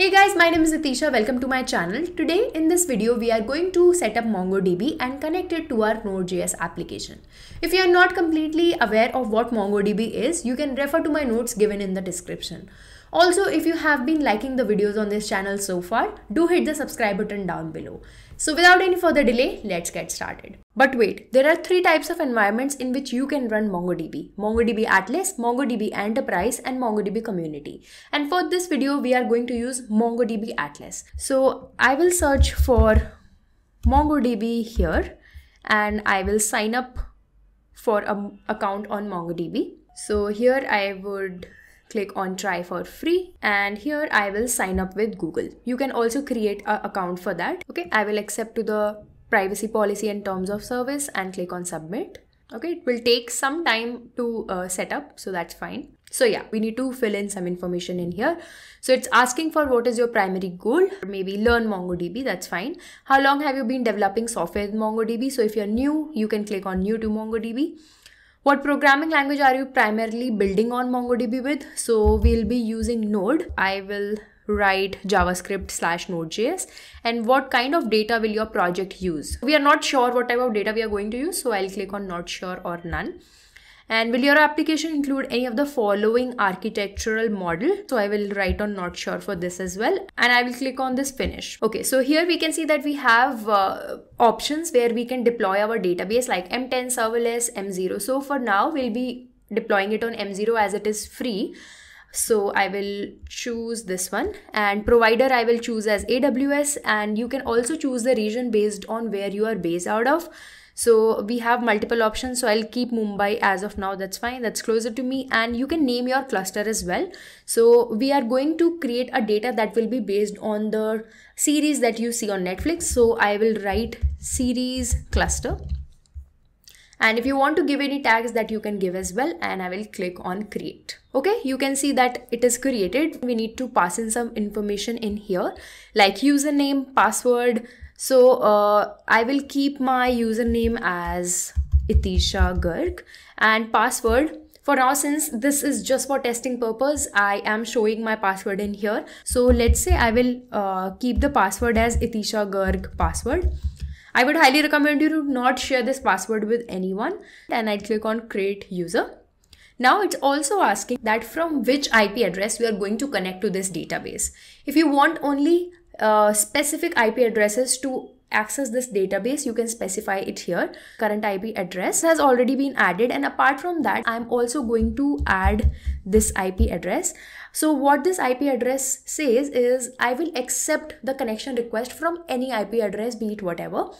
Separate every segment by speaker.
Speaker 1: Hey guys, my name is Etisha. Welcome to my channel. Today in this video, we are going to set up MongoDB and connect it to our Node.js application. If you are not completely aware of what MongoDB is, you can refer to my notes given in the description. Also, if you have been liking the videos on this channel so far, do hit the subscribe button down below. So without any further delay, let's get started. But wait, there are three types of environments in which you can run MongoDB. MongoDB Atlas, MongoDB Enterprise and MongoDB Community. And for this video, we are going to use MongoDB Atlas. So I will search for MongoDB here and I will sign up for an account on MongoDB. So here I would click on try for free and here I will sign up with Google. You can also create an account for that. Okay, I will accept to the privacy policy and terms of service and click on submit. Okay, it will take some time to uh, set up, so that's fine. So yeah, we need to fill in some information in here. So it's asking for what is your primary goal, maybe learn MongoDB, that's fine. How long have you been developing software with MongoDB? So if you're new, you can click on new to MongoDB. What programming language are you primarily building on MongoDB with? So we'll be using Node. I will write JavaScript slash Node.js and what kind of data will your project use? We are not sure what type of data we are going to use. So I'll click on not sure or none. And will your application include any of the following architectural model? So I will write on not sure for this as well. And I will click on this finish. Okay, so here we can see that we have uh, options where we can deploy our database like M10 serverless, M0. So for now, we'll be deploying it on M0 as it is free. So I will choose this one and provider I will choose as AWS and you can also choose the region based on where you are based out of. So we have multiple options. So I'll keep Mumbai as of now. That's fine. That's closer to me. And you can name your cluster as well. So we are going to create a data that will be based on the series that you see on Netflix. So I will write series cluster. And if you want to give any tags that you can give as well, and I will click on create. Okay, you can see that it is created. We need to pass in some information in here like username, password, so uh, I will keep my username as Etisha Garg and password. For now since this is just for testing purpose I am showing my password in here. So let's say I will uh, keep the password as Etisha Garg password. I would highly recommend you to not share this password with anyone and I click on create user. Now it's also asking that from which IP address we are going to connect to this database. If you want only uh, specific IP addresses to access this database you can specify it here. Current ip address has already been added and apart from that i'm also going to add this ip address. So what this ip address says is i will accept the connection request from any ip address be it whatever.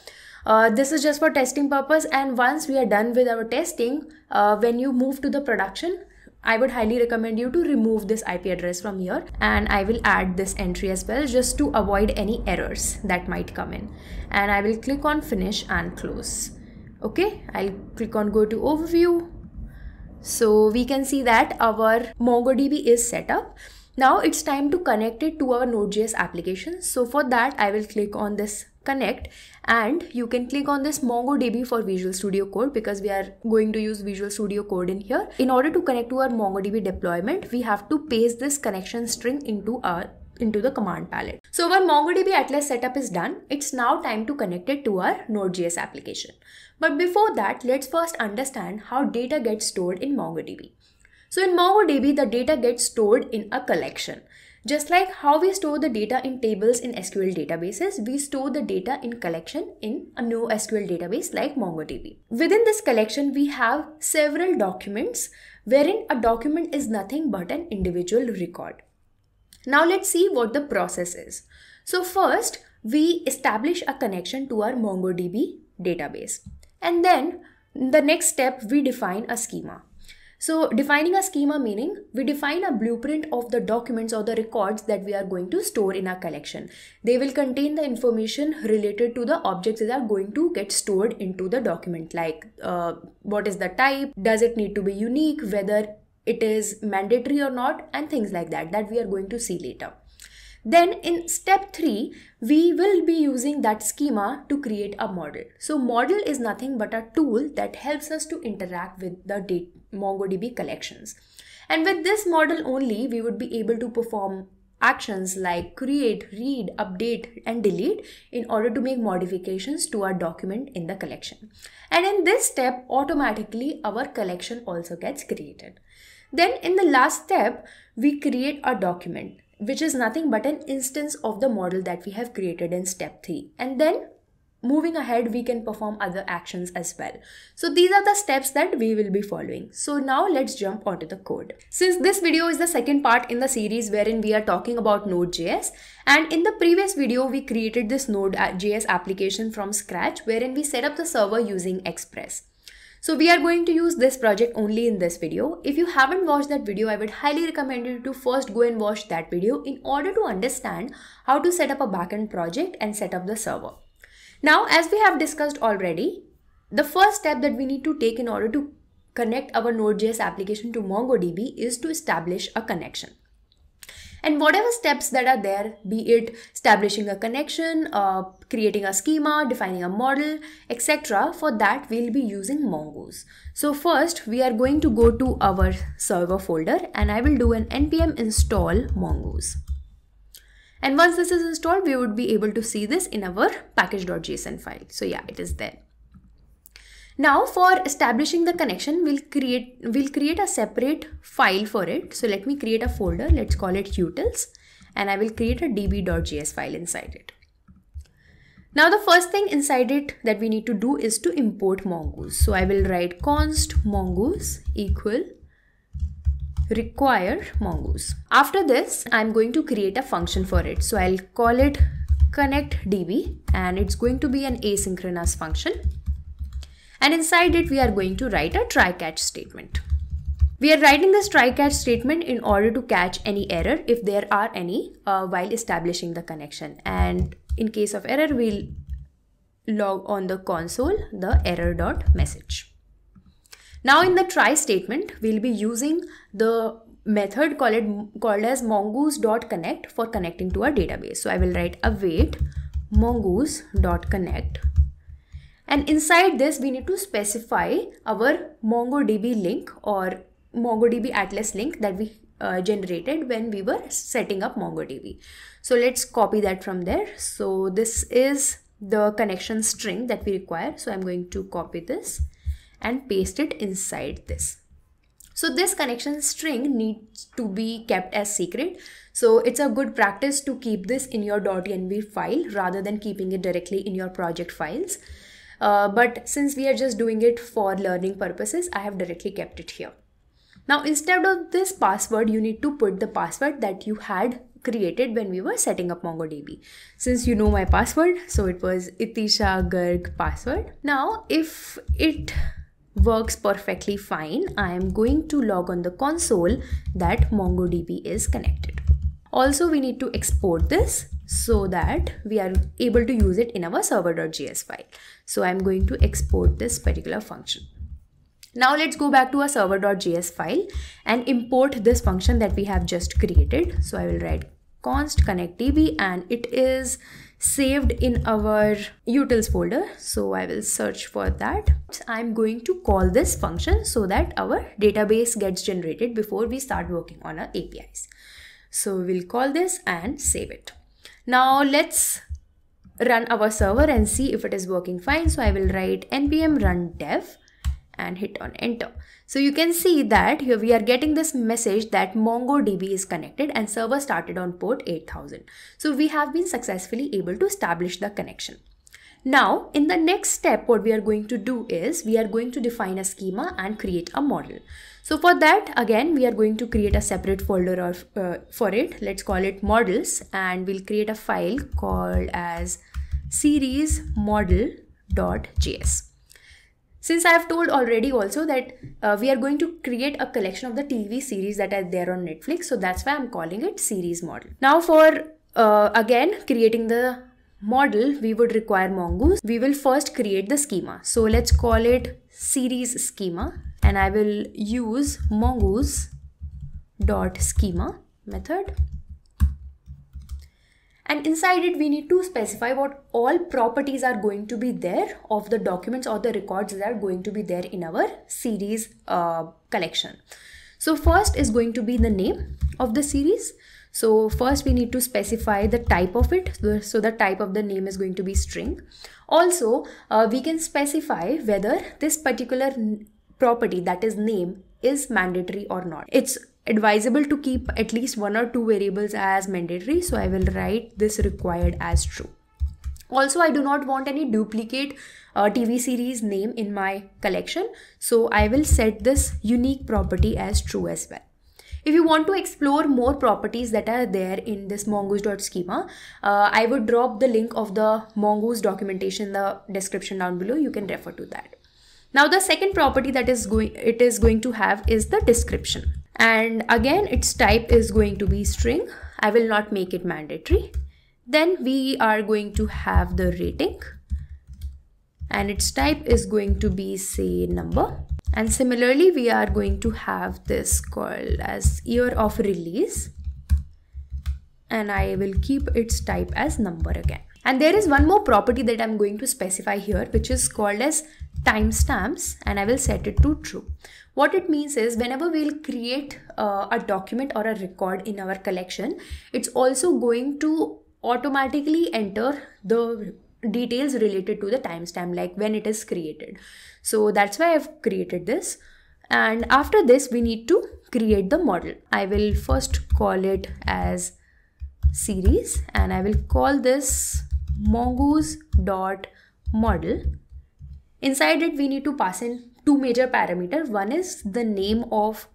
Speaker 1: Uh, this is just for testing purpose and once we are done with our testing uh, when you move to the production I would highly recommend you to remove this IP address from here and I will add this entry as well just to avoid any errors that might come in. And I will click on finish and close. Okay I'll click on go to overview. So we can see that our MongoDB is set up now it's time to connect it to our Node.js application so for that I will click on this connect and you can click on this mongodb for visual studio code because we are going to use visual studio code in here in order to connect to our mongodb deployment we have to paste this connection string into our into the command palette. So our MongoDB Atlas setup is done. It's now time to connect it to our Node.js application. But before that, let's first understand how data gets stored in MongoDB. So in MongoDB, the data gets stored in a collection. Just like how we store the data in tables in SQL databases, we store the data in collection in a NoSQL database like MongoDB. Within this collection, we have several documents wherein a document is nothing but an individual record. Now let's see what the process is. So first, we establish a connection to our MongoDB database. And then the next step, we define a schema. So defining a schema meaning we define a blueprint of the documents or the records that we are going to store in our collection. They will contain the information related to the objects that are going to get stored into the document like uh, what is the type, does it need to be unique, whether it is mandatory or not and things like that that we are going to see later. Then in step 3, we will be using that schema to create a model. So model is nothing but a tool that helps us to interact with the MongoDB collections. And with this model only, we would be able to perform actions like create, read, update, and delete in order to make modifications to our document in the collection. And in this step, automatically our collection also gets created. Then in the last step, we create a document, which is nothing but an instance of the model that we have created in step 3. And then moving ahead we can perform other actions as well. So these are the steps that we will be following. So now let's jump onto the code. Since this video is the second part in the series wherein we are talking about node.js and in the previous video we created this node.js application from scratch wherein we set up the server using express so we are going to use this project only in this video. If you haven't watched that video, I would highly recommend you to first go and watch that video in order to understand how to set up a backend project and set up the server. Now, as we have discussed already, the first step that we need to take in order to connect our Node.js application to MongoDB is to establish a connection. And whatever steps that are there, be it establishing a connection, uh, creating a schema, defining a model, etc. For that, we'll be using Mongoose. So first, we are going to go to our server folder and I will do an npm install mongoose. And once this is installed, we would be able to see this in our package.json file. So yeah, it is there. Now for establishing the connection, we'll create, we'll create a separate file for it. So let me create a folder. Let's call it utils and I will create a db.js file inside it. Now the first thing inside it that we need to do is to import mongoose. So I will write const mongoose equal require mongoose. After this, I'm going to create a function for it. So I'll call it connect db and it's going to be an asynchronous function. And inside it, we are going to write a try catch statement. We are writing this try catch statement in order to catch any error if there are any uh, while establishing the connection. And in case of error, we'll log on the console the error dot message. Now in the try statement, we'll be using the method called, called as mongoose.connect for connecting to our database. So I will write await mongoose.connect and inside this we need to specify our MongoDB link or MongoDB Atlas link that we uh, generated when we were setting up MongoDB. So let's copy that from there. So this is the connection string that we require. So I'm going to copy this and paste it inside this. So this connection string needs to be kept as secret. So it's a good practice to keep this in your .env file rather than keeping it directly in your project files. Uh, but since we are just doing it for learning purposes, I have directly kept it here. Now instead of this password, you need to put the password that you had created when we were setting up MongoDB. Since you know my password, so it was Etisha Garg password. Now if it works perfectly fine, I am going to log on the console that MongoDB is connected. Also, we need to export this so that we are able to use it in our server.js file. So I'm going to export this particular function. Now let's go back to our server.js file and import this function that we have just created. So I will write const connect db and it is saved in our utils folder so i will search for that i'm going to call this function so that our database gets generated before we start working on our apis so we'll call this and save it now let's run our server and see if it is working fine so i will write npm run dev and hit on enter. So you can see that here we are getting this message that MongoDB is connected and server started on port 8000. So we have been successfully able to establish the connection. Now, in the next step, what we are going to do is we are going to define a schema and create a model. So for that, again, we are going to create a separate folder of, uh, for it. Let's call it models and we'll create a file called as series model.js. Since I have told already also that uh, we are going to create a collection of the TV series that are there on Netflix. So that's why I'm calling it series model. Now for uh, again creating the model, we would require Mongoose. We will first create the schema. So let's call it series schema and I will use mongoose dot schema method and inside it we need to specify what all properties are going to be there of the documents or the records that are going to be there in our series uh, collection so first is going to be the name of the series So first we need to specify the type of it. So the type of the name is going to be string. Also, uh, we can specify whether this particular property that is name is mandatory or not. It's advisable to keep at least one or two variables as mandatory. So I will write this required as true. Also, I do not want any duplicate uh, TV series name in my collection. So I will set this unique property as true as well. If you want to explore more properties that are there in this mongoose.schema, uh, I would drop the link of the mongoose documentation in the description down below. You can refer to that. Now the second property that is going it is going to have is the description. And again its type is going to be string. I will not make it mandatory. Then we are going to have the rating and its type is going to be say number and similarly we are going to have this called as year of release. And I will keep its type as number again. And there is one more property that I'm going to specify here which is called as timestamps. And I will set it to true. What it means is whenever we'll create uh, a document or a record in our collection, it's also going to automatically enter the details related to the timestamp like when it is created. So that's why i've created this. And after this we need to create the model. I will first call it as series and i will call this mongoose dot model inside it we need to pass in two major parameters one is the name of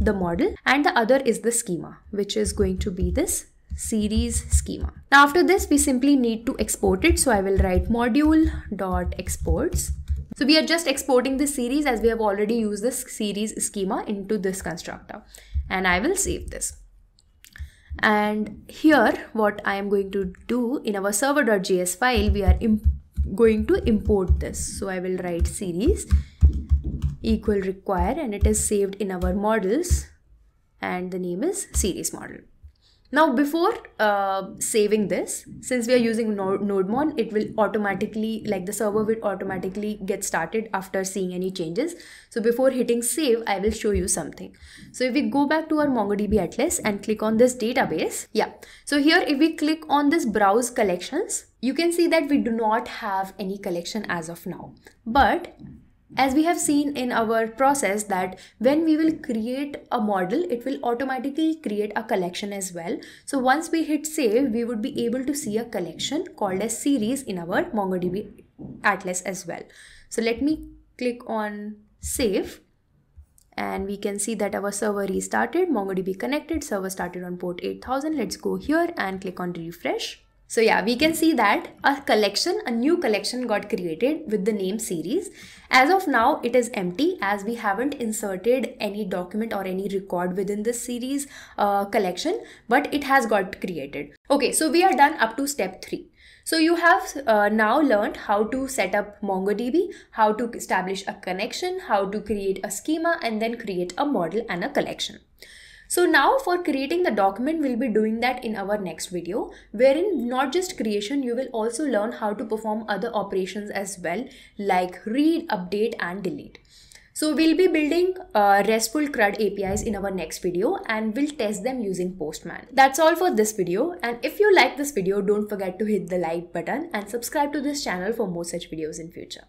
Speaker 1: the model and the other is the schema which is going to be this series schema. Now after this we simply need to export it. So I will write module dot exports. So we are just exporting the series as we have already used this series schema into this constructor and I will save this. And here what I am going to do in our server.js file we are going to import this. So I will write series equal require and it is saved in our models and the name is series model. Now before uh, saving this, since we are using NodeMon, it will automatically, like the server will automatically get started after seeing any changes. So before hitting save, I will show you something. So if we go back to our MongoDB Atlas and click on this database, yeah. So here if we click on this browse collections, you can see that we do not have any collection as of now. But as we have seen in our process that when we will create a model it will automatically create a collection as well. So once we hit save we would be able to see a collection called as series in our mongodb atlas as well. So let me click on save and we can see that our server restarted mongodb connected server started on port 8000 let's go here and click on refresh so yeah, we can see that a collection, a new collection got created with the name series. As of now, it is empty as we haven't inserted any document or any record within this series uh, collection, but it has got created. Okay, so we are done up to step three. So you have uh, now learned how to set up MongoDB, how to establish a connection, how to create a schema and then create a model and a collection. So now for creating the document, we'll be doing that in our next video, wherein not just creation, you will also learn how to perform other operations as well, like read, update and delete. So we'll be building uh, RESTful CRUD APIs in our next video and we'll test them using Postman. That's all for this video and if you like this video, don't forget to hit the like button and subscribe to this channel for more such videos in future.